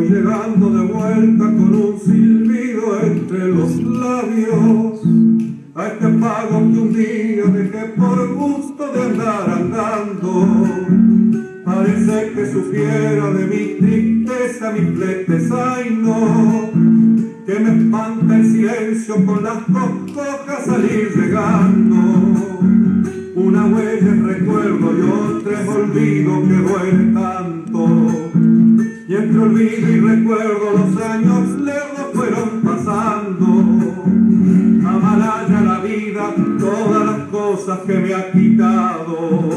llegando de vuelta con un silbido entre los labios a este pago que un día dejé por gusto de andar andando. Parece que supiera de mi tristeza, mis fletes, que me espanta el silencio con las coscojas salir llegando. Una huella recuerdo y otra es olvido que duele. Entre olvido y recuerdo los años lerdos fueron pasando. Amalaya la vida, todas las cosas que me ha quitado.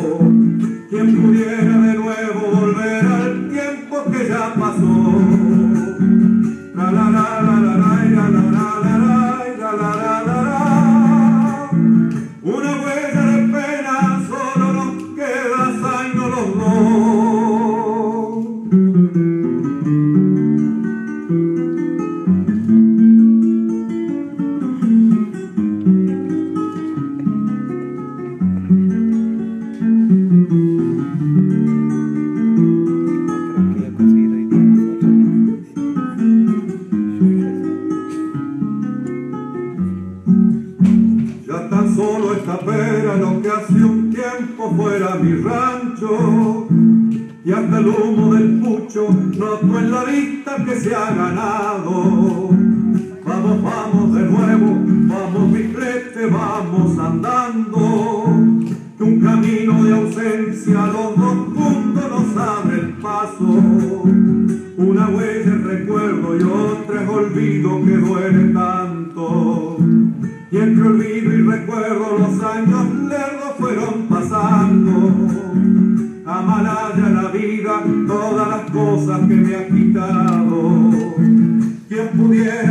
Solo esta pera lo que hace un tiempo fuera mi rancho y hasta el humo del pucho noto en la vista que se ha ganado. Vamos, vamos de nuevo, vamos mi flete, vamos andando. Que un camino de ausencia los dos puntos nos abre el paso. Una huella es recuerdo y otra es olvido que duele. Y entre olvido y recuerdo los años lerdos fueron pasando. Amalaya la vida, todas las cosas que me ha quitado. Quien pudiera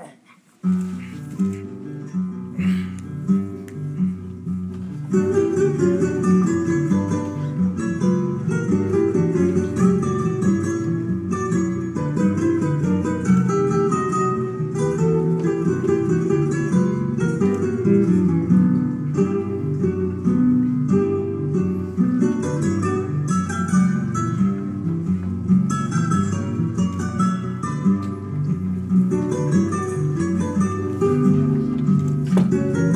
Música